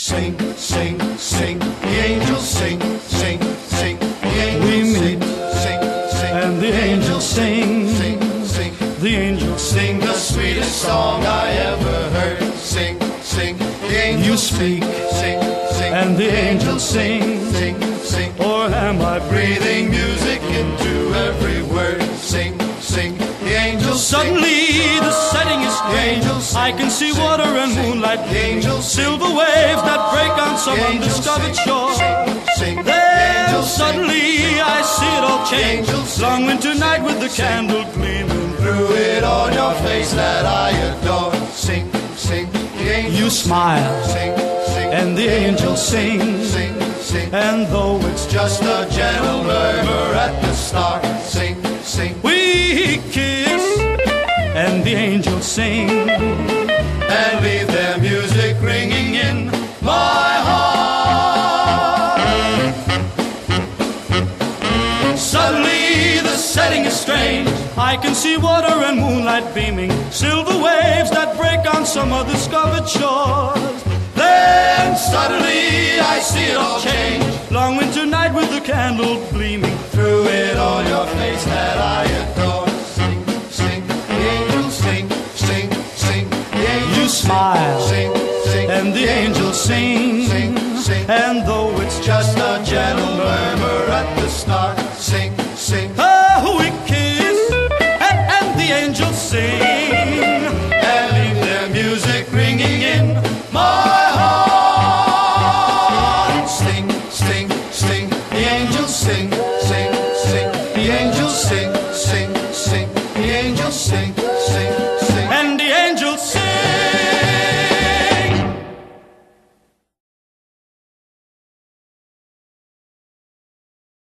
Sing, sing, sing, the angels sing, sing, sing, the angels We sing, meet, sing, sing, and the angels sing. sing, sing. The angels Sing the sweetest song I ever heard. Sing, sing, the angels You speak, sing, sing, and the angels sing. sing, sing. Or am I breathing? Music into every word. Sing, sing, the angels sing. Suddenly I can see water and moonlight, The angels sing, silver waves that break on some undiscovered shore. Sing, sing, the Then suddenly I see it all change. Long winter night with the candle gleaming. Through it on your face that I adore. Sing, sing, angels You smile, sing, sing, and the angels sing. sing, sing. And though it's Just a gentle murmur at the start. Sing, sing, we kiss, and the angels sing. And leave their music ringing in my heart. Suddenly the setting is strange. I can see water and moonlight beaming, silver waves that break on some undiscovered shores. Then suddenly I see it all change. Long winter night with the candle smile, and the angels sing. And though it's just a gentle murmur at the start, sing, sing. Oh, we kiss, and, and the angels sing, and leave their music ringing in my heart. Sing, sing, sing, the angels sing, sing, sing, the angels sing, sing, sing, the angels sing.